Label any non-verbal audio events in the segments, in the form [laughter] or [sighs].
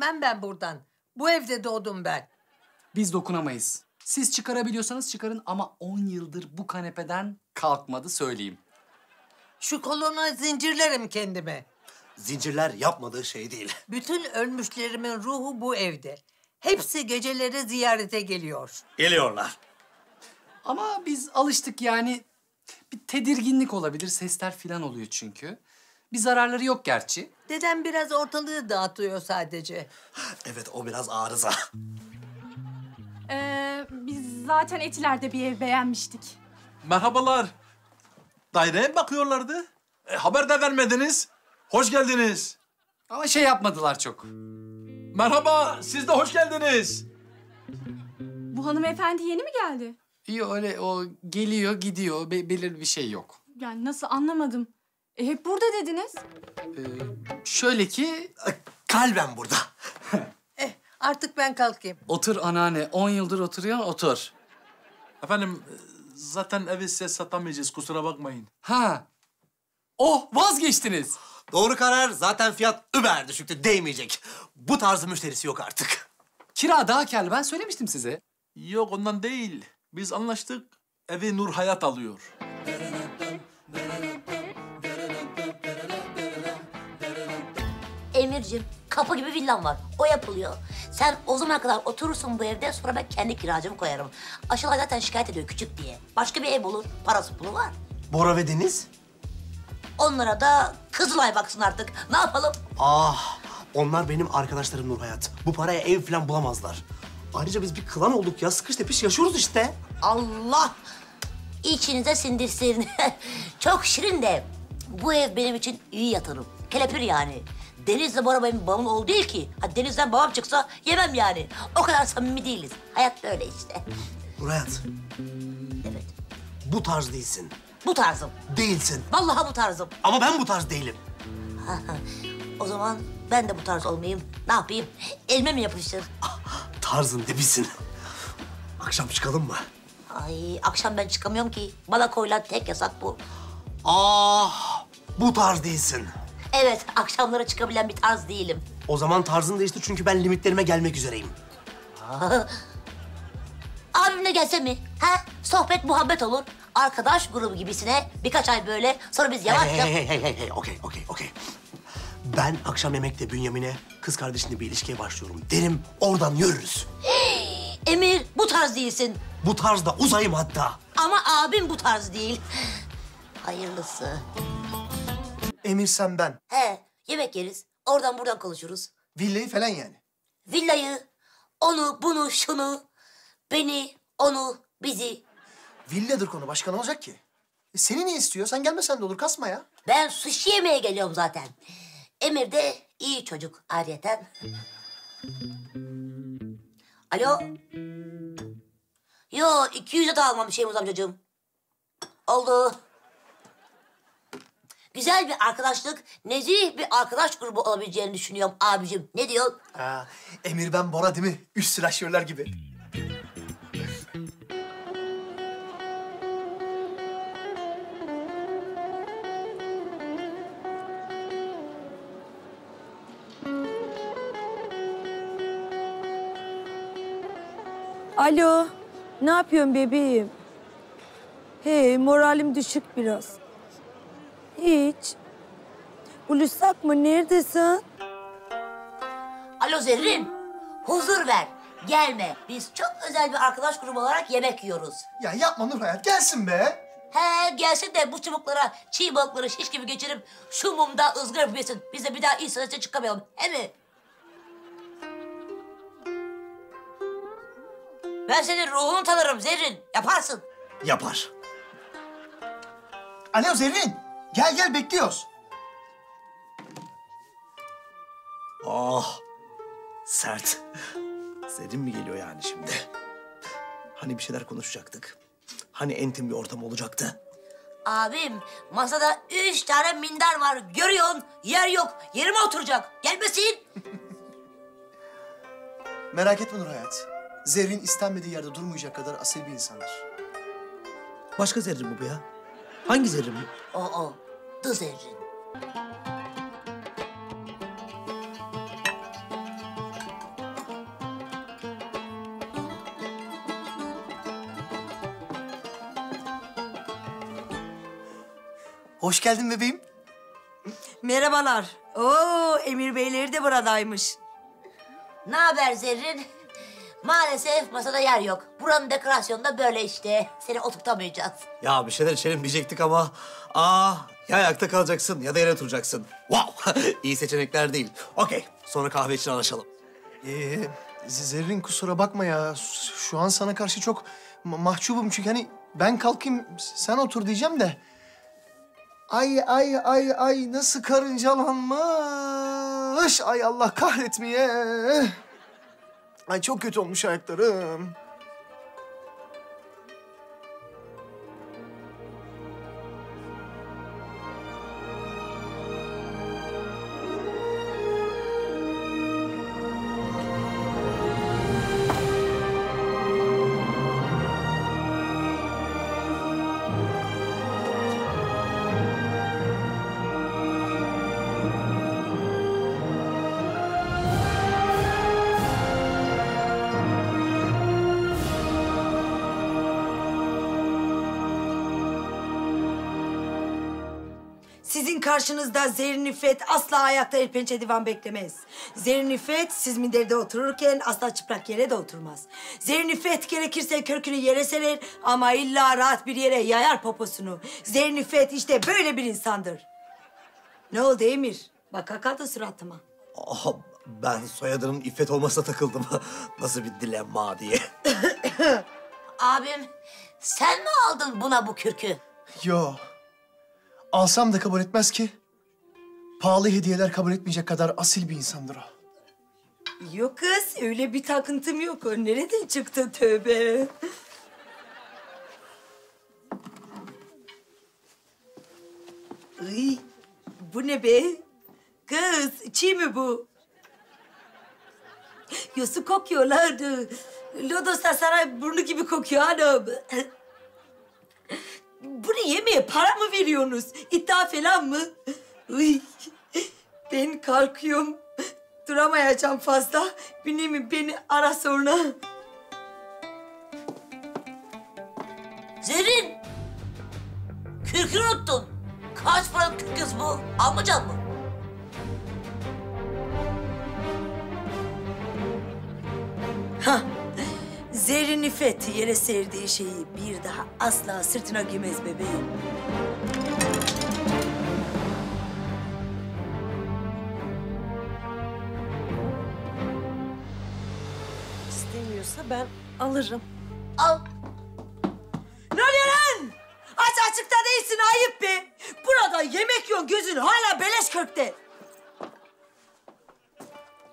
Ben ben buradan. Bu evde doğdum ben. Biz dokunamayız. Siz çıkarabiliyorsanız çıkarın ama 10 yıldır bu kanepeden kalkmadı söyleyeyim. Şu kolona zincirlerim kendime. Zincirler yapmadığı şey değil. [laughs] Bütün ölmüşlerimin ruhu bu evde. Hepsi geceleri ziyarete geliyor. Geliyorlar. Ama biz alıştık yani. Bir tedirginlik olabilir. Sesler falan oluyor çünkü. Bir zararları yok gerçi. Dedem biraz ortalığı dağıtıyor sadece. Evet o biraz arıza. Ee, biz zaten Etiler'de bir ev beğenmiştik. Merhabalar. Daireye mi bakıyorlardı? E, haber de vermediniz. Hoş geldiniz. Ama şey yapmadılar çok. Merhaba, siz de hoş geldiniz. Bu hanımefendi yeni mi geldi? İyi öyle o geliyor gidiyor. Be- belirli bir şey yok. Yani nasıl anlamadım. E, hep burada dediniz. Ee, şöyle ki Kalben burada. [laughs] Eh artık ben kalkayım. otur anneanne. 10 yıldır oturuyorsun otur. Efendim, e, zaten evi size satamayacağız, kusura bakmayın. Ha. Oh vazgeçtiniz. Doğru karar. Zaten fiyat über düşüktü. Değmeyecek. Bu tarzı müşterisi yok artık. Kira daha kârlı. Ben söylemiştim size. Yok ondan değil. Biz anlaştık, evi Nur Hayat alıyor. Emir'cim kapı gibi villam var. O yapılıyor. Sen o zamana kadar oturursun bu evde sonra ben kendi kiracımı koyarım. Aşılay zaten şikayet ediyor küçük diye. Başka bir ev bulur. Parası pulu var. Bora ve Deniz? Onlara da Kızılay baksın artık. Ne yapalım? Ah, onlar benim arkadaşlarım Nur Hayat. Bu paraya ev falan bulamazlar. Ayrıca biz bir klan olduk ya. Sıkış tepiş yaşıyoruz işte. Allah içinize sindirsin. [laughs] Çok şirin de bu ev benim için iyi yatırım. Kelepir yani. Deniz'le Bora benim babamın oğlu değil ki. Ha, Deniz'den babam çıksa yemem yani. O kadar samimi değiliz. Hayat böyle işte. Nur Hayat, Evet. bu tarz değilsin. Bu tarzım. Değilsin. Vallahi bu tarzım. Ama ben bu tarz değilim. [laughs] O zaman ben de bu tarz olmayayım. Ne yapayım? Elime mi yapışır? Tarzın dibisin. Akşam çıkalım mı? Ay akşam ben çıkamıyorum ki. Bana koyulan tek yasak bu. Ah, bu tarz değilsin. Evet akşamlara çıkabilen bir tarz değilim. O zaman tarzın değişti çünkü ben limitlerime gelmek üzereyim. [laughs] Abimle gelse mi? Ha? Sohbet muhabbet olur. Arkadaş grubu gibisine birkaç ay böyle sonra biz yavaş Hey, yavaş... hey, hey, hey, hey, okey, okey, okey. Ben akşam yemekte Bünyamin'e kız kardeşinle bir ilişkiye başlıyorum derim. Oradan yürürüz. [gasps] Emir bu tarz değilsin. Bu tarzda uzayım hatta. Ama abim bu tarz değil. [sighs] Hayırlısı. Emir sen ben. He yemek yeriz. Oradan buradan konuşuruz. Villayı falan yani. Villayı, onu, bunu, şunu, beni, onu, bizi. Villadır konu. Başka ne olacak ki? E seni ne istiyor? Sen gelmesen de olur. Kasma ya. Ben sushi yemeye geliyorum zaten. Emir de iyi çocuk ayrıyeten. Alo? Yo, 200'e de almam Şeyhmuz amcacığım. Oldu. Güzel bir arkadaşlık, nezih bir arkadaş grubu olabileceğini düşünüyorum abicim. Ne diyorsun? Ha, Emir ben Bora değil mi? Üst silahşörler gibi. Alo, ne yapıyorsun bebeğim? Hey, moralim düşük biraz. Hiç. Buluşsak mı? Neredesin? Alo Zerrin, huzur ver. Gelme. Biz çok özel bir arkadaş grubu olarak yemek yiyoruz. Ya yapma Nur Hayat. Gelsin be. He gelsin de bu çubuklara çiğ balıkları şiş gibi geçirip şu mumda ızgara yesin. Biz de bir daha iyi sanatçı çıkamayalım. He mi? Ben senin ruhunu tanırım Zerrin. Yaparsın. Yapar. Alo Zerrin. Gel gel bekliyoruz. Ah, sert. Serin mi geliyor yani şimdi? Hani bir şeyler konuşacaktık. Hani entim bir ortam olacaktı. Abim masada üç tane minder var. Görüyorsun yer yok. Yerime oturacak. Gelmesin. [laughs] Merak etme Nur Hayat. Zerrin istenmediği yerde durmayacak kadar asil bir insandır. Başka zerrin mi bu ya? Hangi zerrin bu? O, o. The zerrin. Hoş geldin bebeğim. Merhabalar. Oo, Emir Beyleri de buradaymış. Ne haber Zerrin? Maalesef masada yer yok. Buranın dekorasyonu da böyle işte. Seni oturtamayacağız. Ya bir şeyler içelim diyecektik ama... Aa, ya ayakta kalacaksın ya da yere oturacaksın. Wow, [laughs] iyi seçenekler değil. Okey, sonra kahve için anlaşalım. Ee, Zerrin kusura bakma ya. Şu an sana karşı çok ma- mahcubum çünkü hani ben kalkayım sen otur diyeceğim de. Ay ay ay ay nasıl karıncalanmış. Ay Allah kahretmeye. Ay çok kötü olmuş ayaklarım. Sizin karşınızda Zerrin İffet asla ayakta el pençe divan beklemez. Zerrin İffet siz minderde otururken asla çıplak yere de oturmaz. Zerrin İffet gerekirse kökünü yere serer ama illa rahat bir yere yayar poposunu. Zerrin İffet işte böyle bir insandır. Ne oldu Emir? Baka kaldı suratıma. Aa, ben soyadının İffet olmasına takıldım. [laughs] Nasıl bir dilemma diye. [coughs] Abim sen mi aldın buna bu kürkü? Yo. Alsam da kabul etmez ki. Pahalı hediyeler kabul etmeyecek kadar asil bir insandır o. Yok kız öyle bir takıntım yok. O nereden çıktı tövbe? Ay, bu ne be? Kız çiğ mi bu? Yosu kokuyorlardı. Lodos'ta saray burnu gibi kokuyor hanım. Bunu yemeye para mı veriyorsunuz? İddia falan mı? Uy, ben kalkıyorum. Duramayacağım fazla. Bünyamin beni ara sonra. Zerrin! Kürkünü unuttun. Kaç paralık kürk kız bu? Almayacak mı? Ha, Zerrin İffet yere serdiği şeyi bir daha asla sırtına giymez bebeğim. İstemiyorsa ben alırım. Al. Ne? Aç açıkta değilsin ayıp be. Burada yemek yiyorsun gözün hala beleş kökte.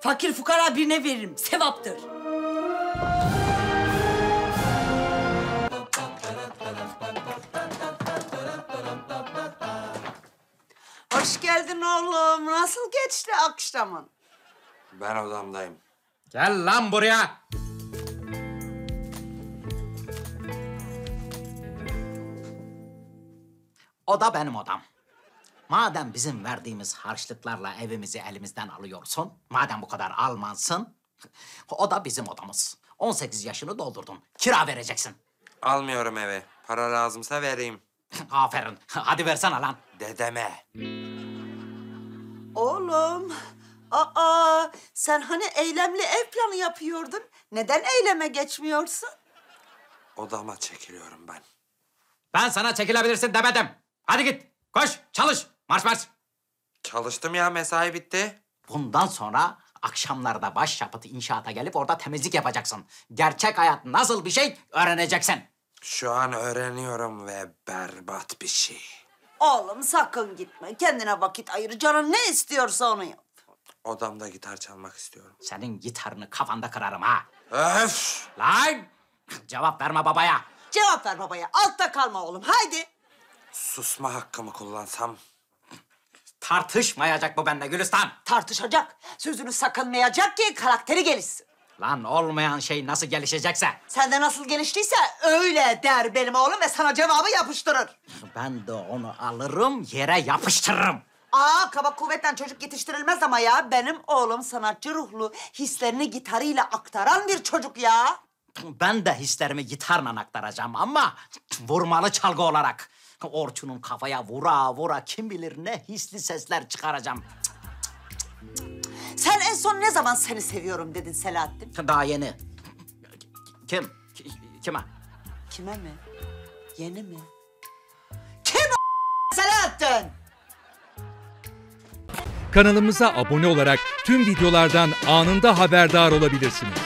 Fakir fukara birine veririm. Sevaptır. Hoş geldin oğlum. Nasıl geçti akşamın? Ben odamdayım. Gel lan buraya. O da benim odam. Madem bizim verdiğimiz harçlıklarla evimizi elimizden alıyorsun, madem bu kadar Almansın, [laughs] o da bizim odamız. 18 yaşını doldurdun, kira vereceksin. Almıyorum eve. Para lazımsa vereyim. [laughs] Aferin, hadi versene lan. Dedeme. Oğlum. Aa, sen hani eylemli ev planı yapıyordun. Neden eyleme geçmiyorsun? Odama çekiliyorum ben. Ben sana çekilebilirsin demedim. Hadi git, koş, çalış, marş marş. Çalıştım ya mesai bitti. Bundan sonra akşamlarda başyapıt inşaata gelip orada temizlik yapacaksın. Gerçek hayat nasıl bir şey öğreneceksin. Şu an öğreniyorum ve berbat bir şey. Oğlum sakın gitme. Kendine vakit ayır. Canın ne istiyorsa onu yap. Odamda gitar çalmak istiyorum. Senin gitarını kafanda kırarım ha. Öf! Lan! Cevap verme babaya. Cevap ver babaya. Altta kalma oğlum. Haydi. Susma hakkımı kullansam. Tartışmayacak bu benimle Gülistan. Tartışacak. Sözünü sakınmayacak ki karakteri gelişsin. Lan olmayan şey nasıl gelişecekse. Sende nasıl geliştiyse öyle der benim oğlum ve sana cevabı yapıştırır. Ben de onu alırım yere yapıştırırım. Aa kaba kuvvetten çocuk yetiştirilmez ama ya. Benim oğlum sanatçı ruhlu, hislerini gitarıyla aktaran bir çocuk ya. Ben de hislerimi gitarla aktaracağım ama vurmalı çalgı olarak. Orçun'un kafaya vura vura kim bilir ne hisli sesler çıkaracağım. Sen en son ne zaman seni seviyorum dedin Selahattin? Daha yeni. Kim? Ki- Kime? Kime mi? Yeni mi? Kim o [laughs] Selahattin? Kanalımıza abone olarak tüm videolardan anında haberdar olabilirsiniz.